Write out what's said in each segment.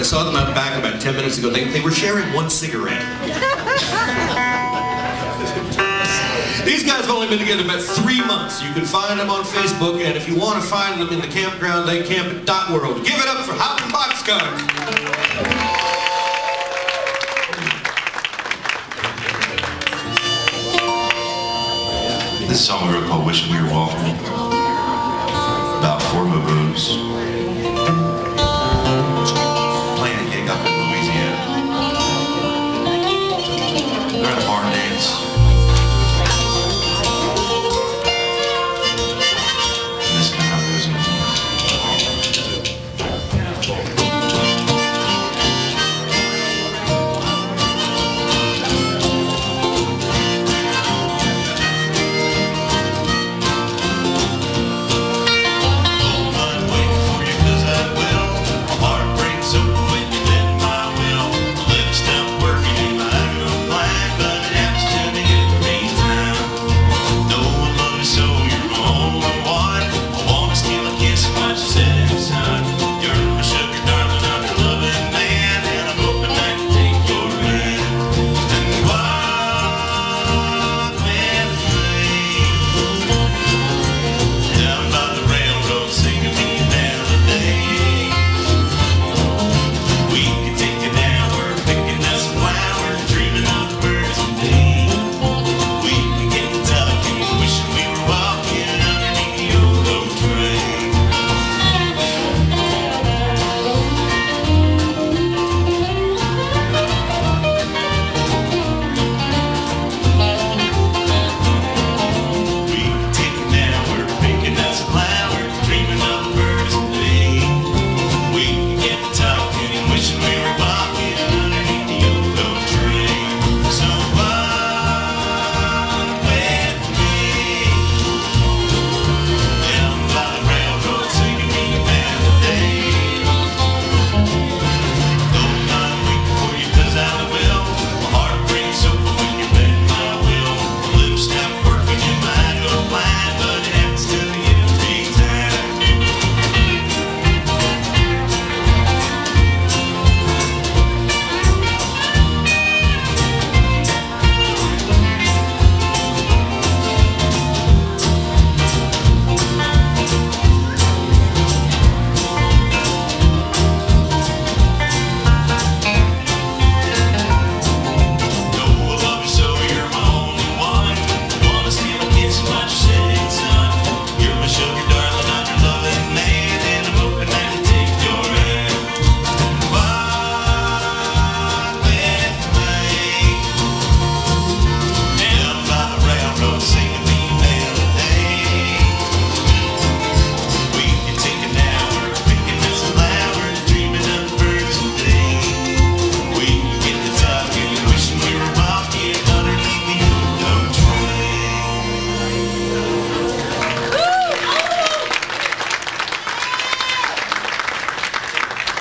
I saw them out back about 10 minutes ago. They, they were sharing one cigarette. These guys have only been together about three months. You can find them on Facebook, and if you want to find them in the campground, they camp at Dot World. Give it up for Hoppin Boxcars. This song we wrote called Wishing We Were Walking, about four baboons.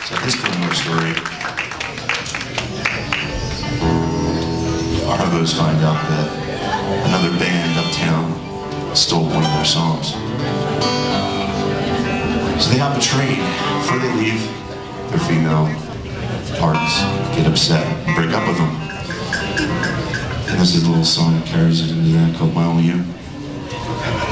So this Gilmore story, our hobos find out that another band uptown stole one of their songs. So they hop a train. Before they leave, their female parts get upset and break up with them. And this is a little song that carries it into that called My Only You.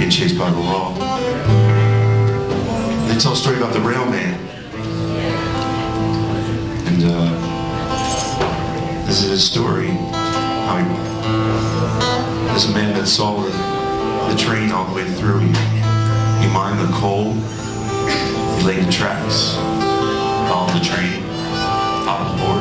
being chased by the law. They tell a story about the railman. And uh, this is his story. How he, this man that saw the, the train all the way through, he, he mined the coal, he laid the tracks, followed the train, Followed the board.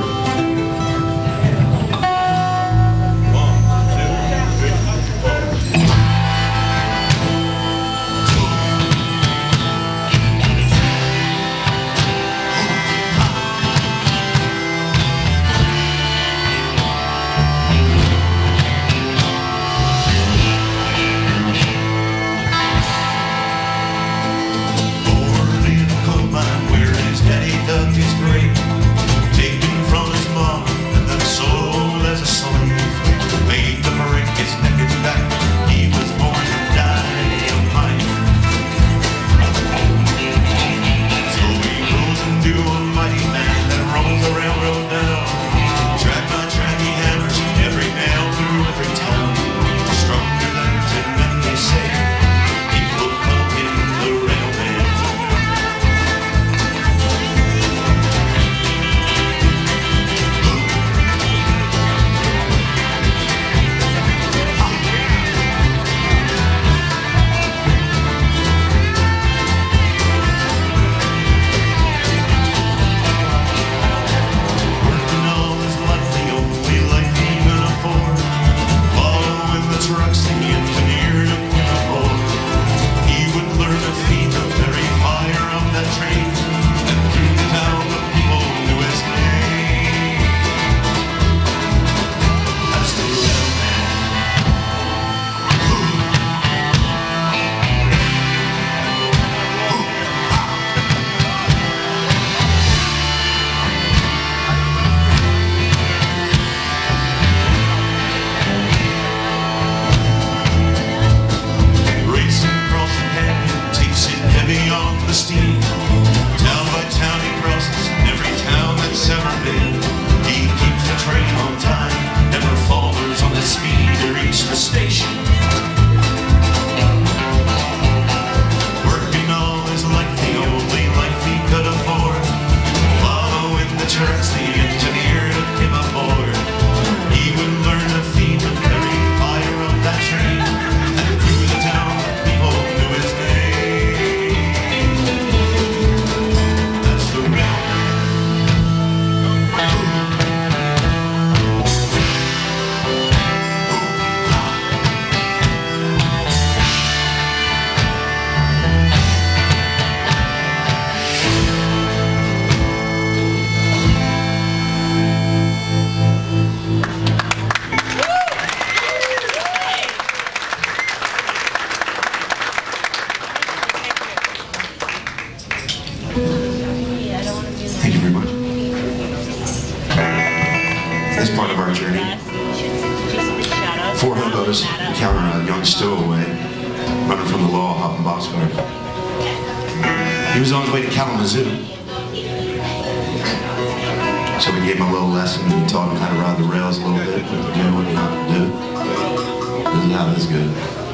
the steam. Four hillbillies encounter a young stowaway running from the law hopping boxcars. He was on his way to Kalamazoo. So we gave him a little lesson and we taught him how to ride the rails a little bit, what to do, what not to do. This is how this good.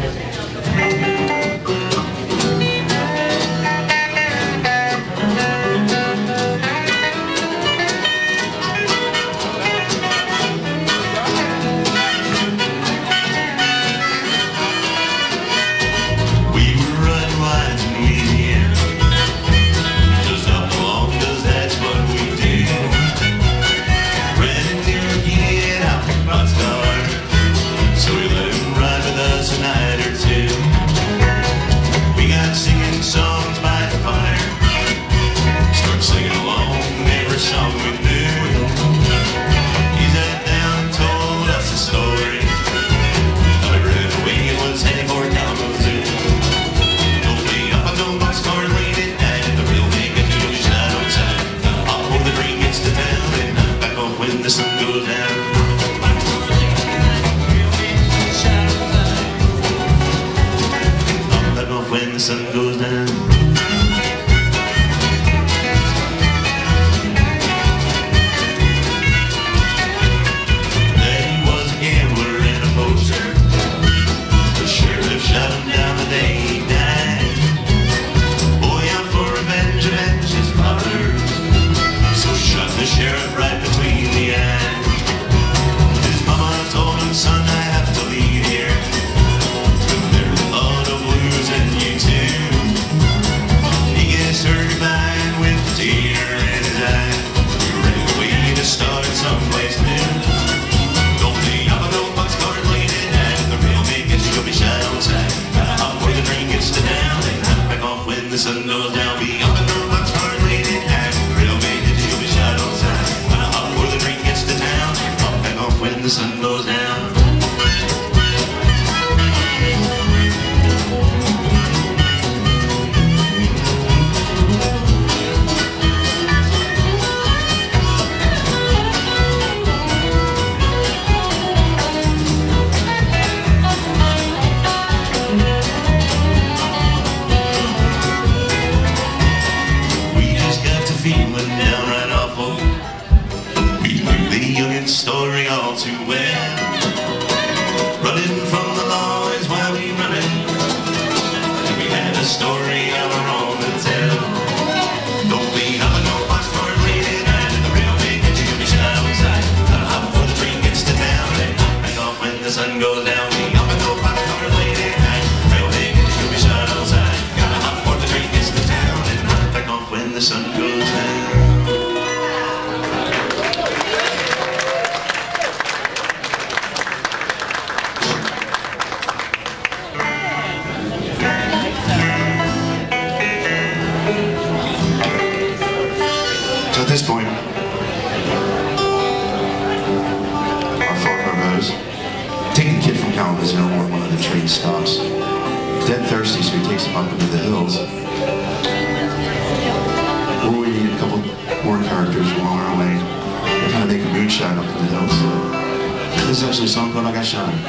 the train stops. Dead thirsty, so he takes him up into the hills. We need a couple more characters along our way. We're trying to make a moonshine up in the hills. This is actually a song called I Got Shine.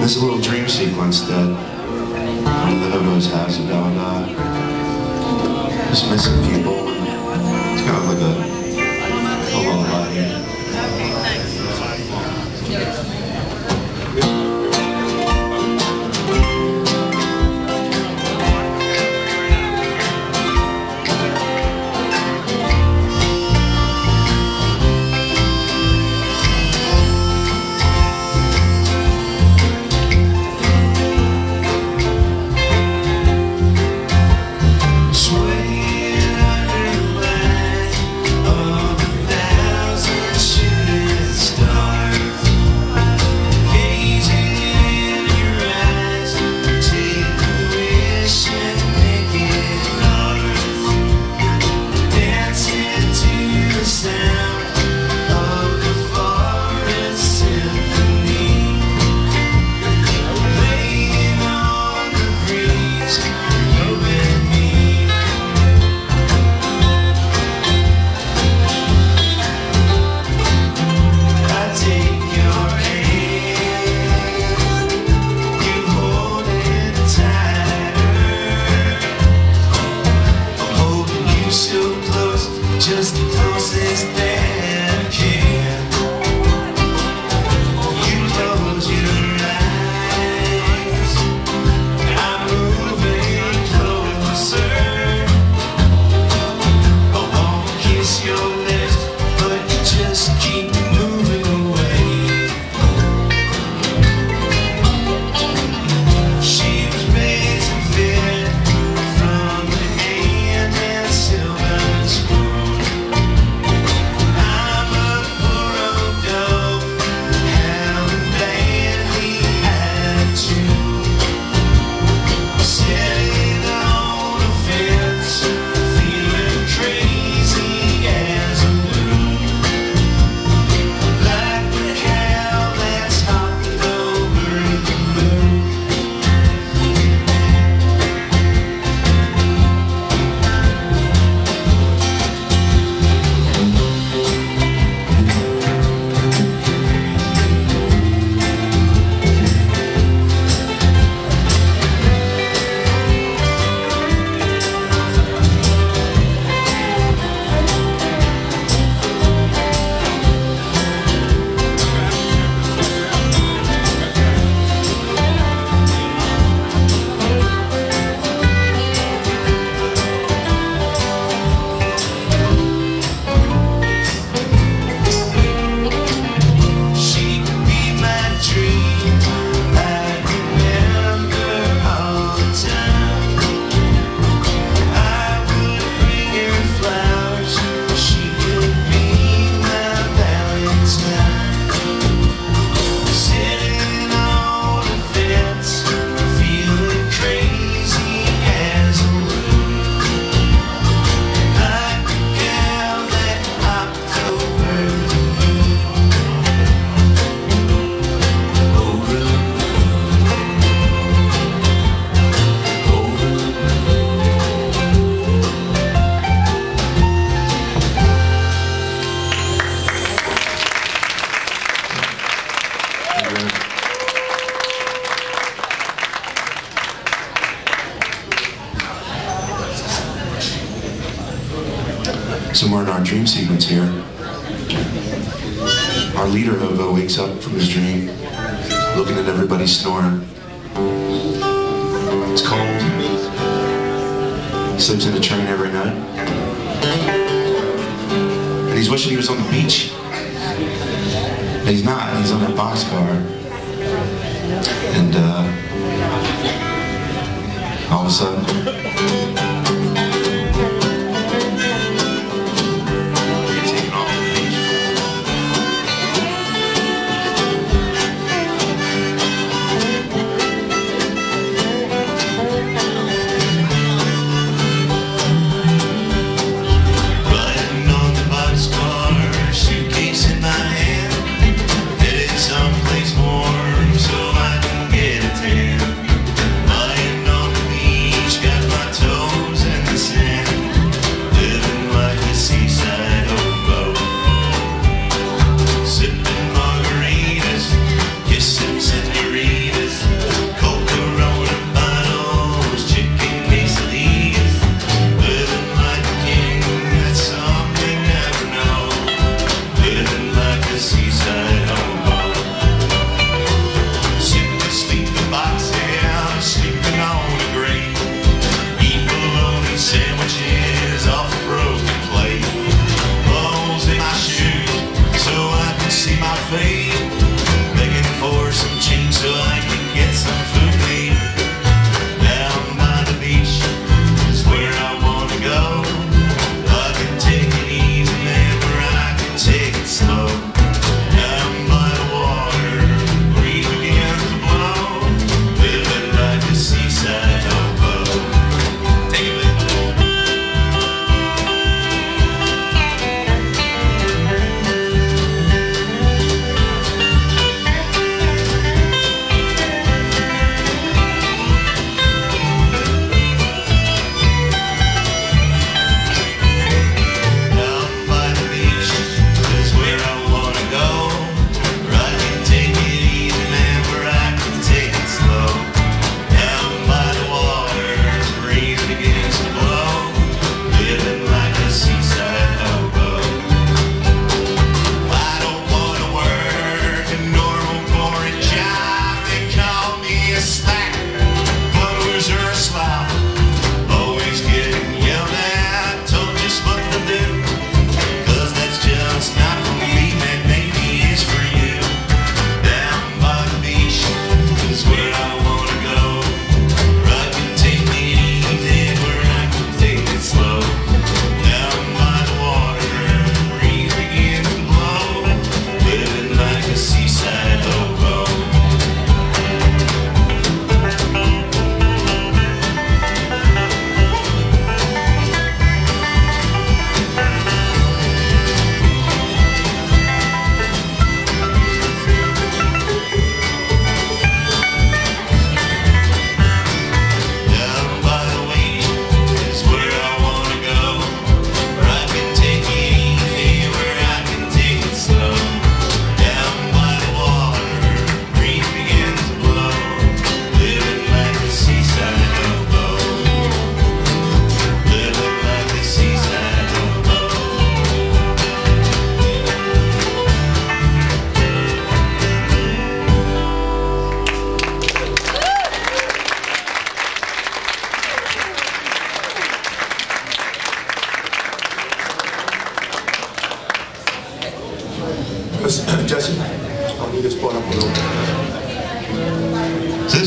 This is a little dream sequence that one of the hobos has about uh, just missing people. It's kind of like a, a lullaby.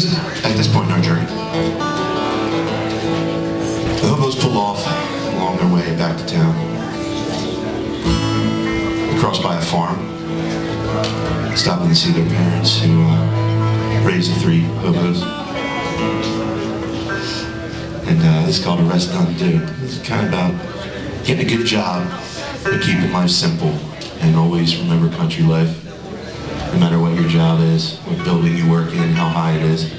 at this point in our journey. The hobos pull off along their way back to town. They cross by a farm, stopping to see their parents who uh, raised the three hobos. And uh, it's called a Arrest Undo. It's kind of about getting a good job, but keeping life simple, and always remember country life no matter what your job is, what building you work in, how high it is.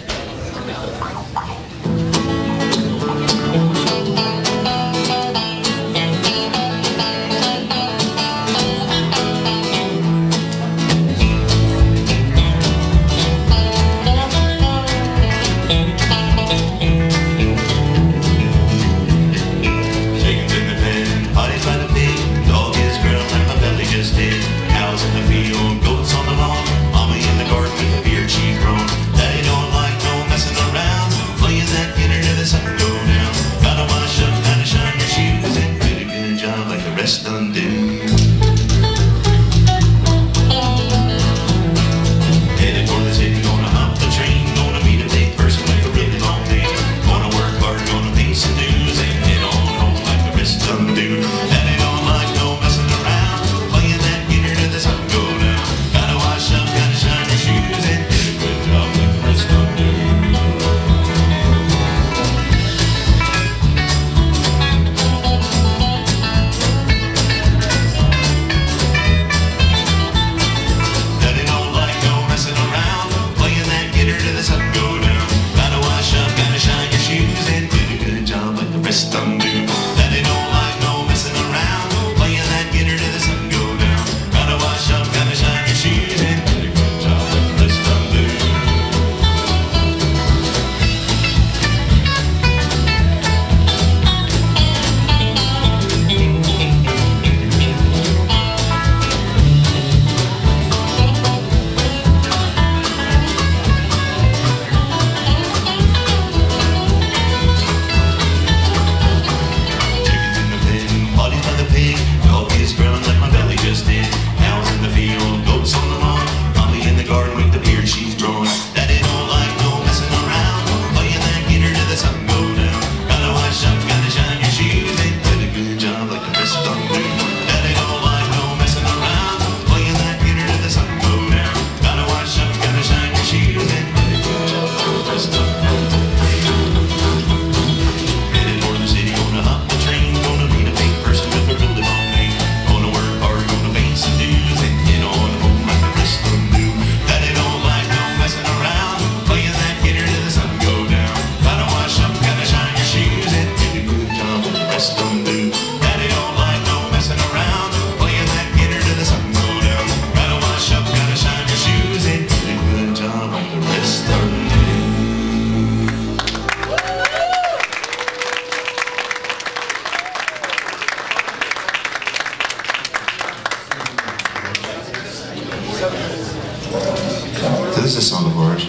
is a song of ours.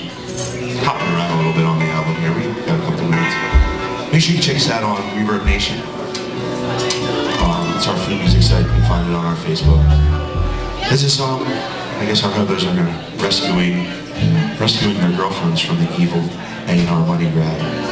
Hopping around a little bit on the album here. We got a couple minutes. Make sure you check us out on Reverb Nation. Um, it's our free music site. You can find it on our Facebook. This is a song I guess our brothers are going to rescuing, rescuing their girlfriends from the evil A&R money grab.